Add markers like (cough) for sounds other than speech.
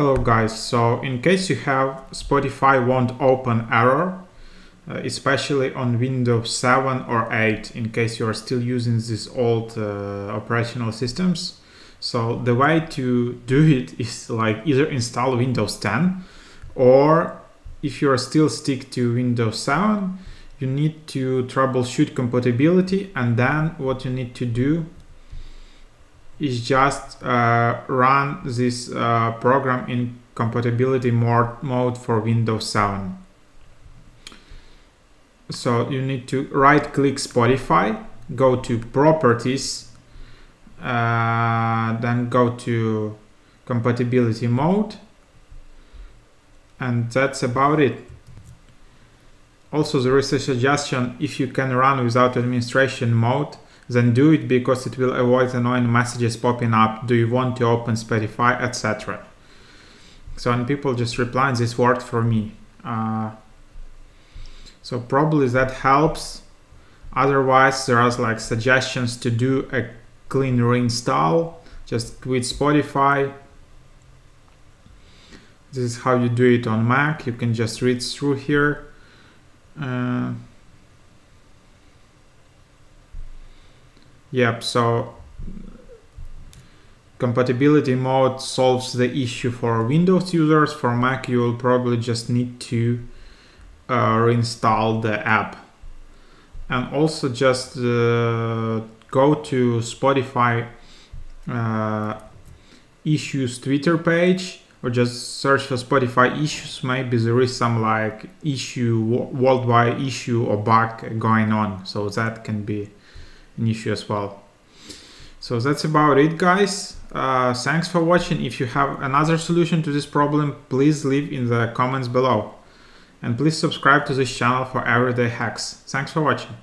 Hello guys, so in case you have Spotify won't open error, uh, especially on Windows 7 or 8, in case you are still using these old uh, operational systems. So the way to do it (laughs) is like either install Windows 10 or if you are still stick to Windows 7, you need to troubleshoot compatibility and then what you need to do is just uh, run this uh, program in compatibility mode for Windows 7. So you need to right click Spotify, go to properties, uh, then go to compatibility mode and that's about it. Also there is a suggestion if you can run without administration mode then do it because it will avoid annoying messages popping up, do you want to open Spotify, etc. So and people just reply, this worked for me. Uh, so probably that helps. Otherwise, there are like suggestions to do a clean reinstall, just quit Spotify. This is how you do it on Mac. You can just read through here. Uh, Yep, so compatibility mode solves the issue for Windows users. For Mac, you will probably just need to uh, reinstall the app. And also just uh, go to Spotify uh, issues Twitter page or just search for Spotify issues. Maybe there is some like issue, worldwide issue or bug going on. So that can be an issue as well. So that's about it guys. Uh, thanks for watching. If you have another solution to this problem, please leave in the comments below. And please subscribe to this channel for everyday hacks. Thanks for watching.